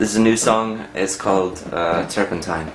This is a new song. It's called uh, Turpentine.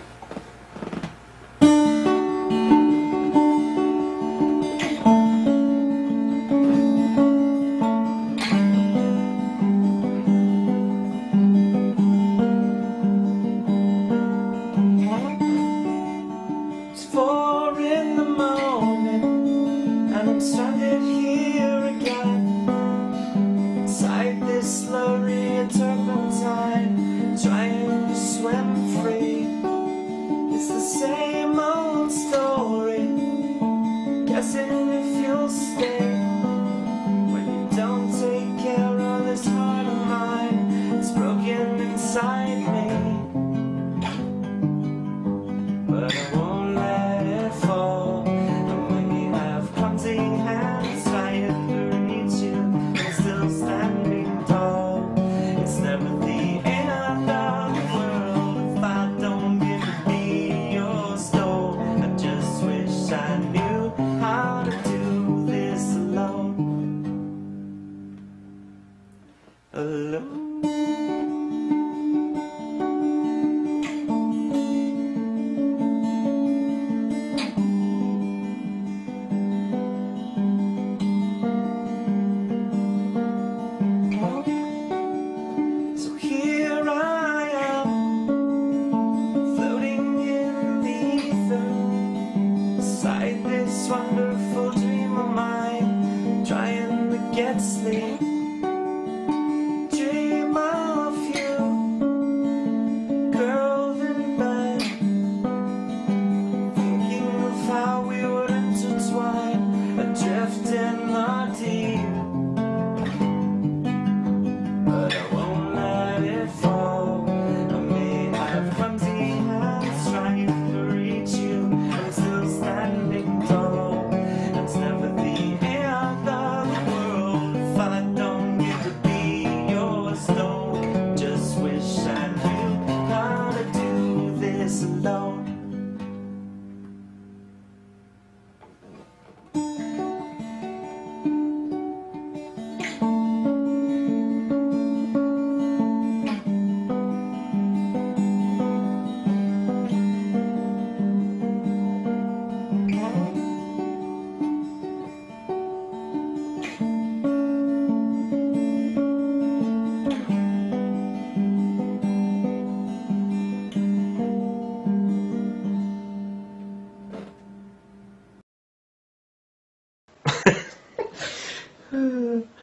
get sleep. 嗯。